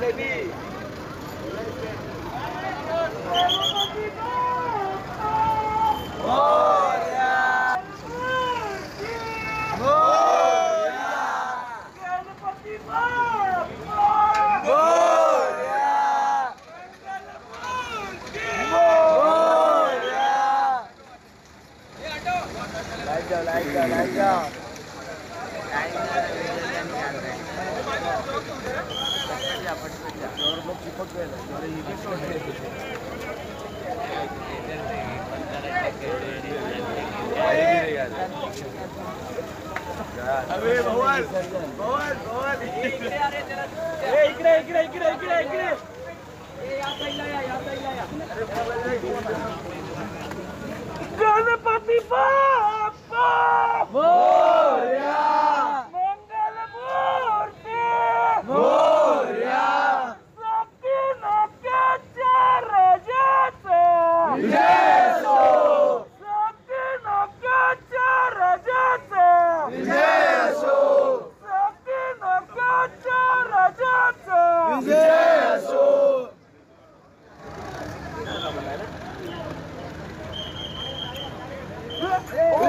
Levi. Gloria! Gloria! Gloria! Gloria! Lại giờ, lại giờ, lại giờ. अरे भगवान भगवान भगवान। इकडे इकडे इकडे इकडे इकडे।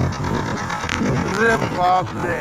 अरे बाप रे